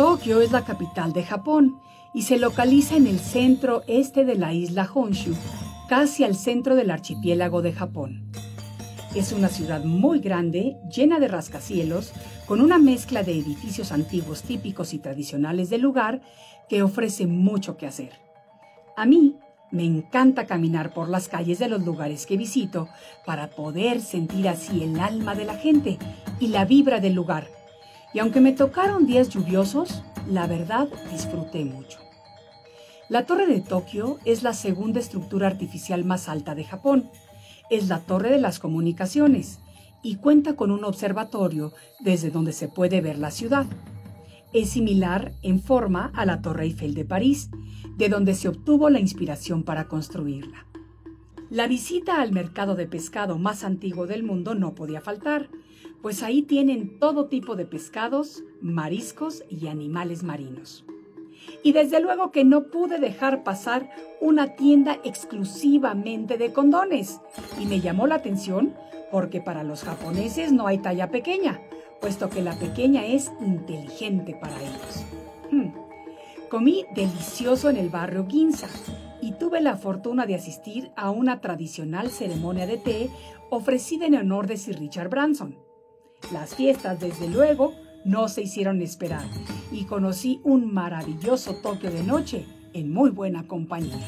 Tokio es la capital de Japón y se localiza en el centro este de la isla Honshu, casi al centro del archipiélago de Japón. Es una ciudad muy grande, llena de rascacielos, con una mezcla de edificios antiguos típicos y tradicionales del lugar que ofrece mucho que hacer. A mí me encanta caminar por las calles de los lugares que visito para poder sentir así el alma de la gente y la vibra del lugar. Y aunque me tocaron días lluviosos, la verdad disfruté mucho. La Torre de Tokio es la segunda estructura artificial más alta de Japón. Es la Torre de las Comunicaciones y cuenta con un observatorio desde donde se puede ver la ciudad. Es similar en forma a la Torre Eiffel de París, de donde se obtuvo la inspiración para construirla. La visita al mercado de pescado más antiguo del mundo no podía faltar, pues ahí tienen todo tipo de pescados, mariscos y animales marinos. Y desde luego que no pude dejar pasar una tienda exclusivamente de condones. Y me llamó la atención porque para los japoneses no hay talla pequeña, puesto que la pequeña es inteligente para ellos. Hmm. Comí delicioso en el barrio Ginza y tuve la fortuna de asistir a una tradicional ceremonia de té ofrecida en honor de Sir Richard Branson. Las fiestas, desde luego, no se hicieron esperar y conocí un maravilloso Tokio de noche en muy buena compañía.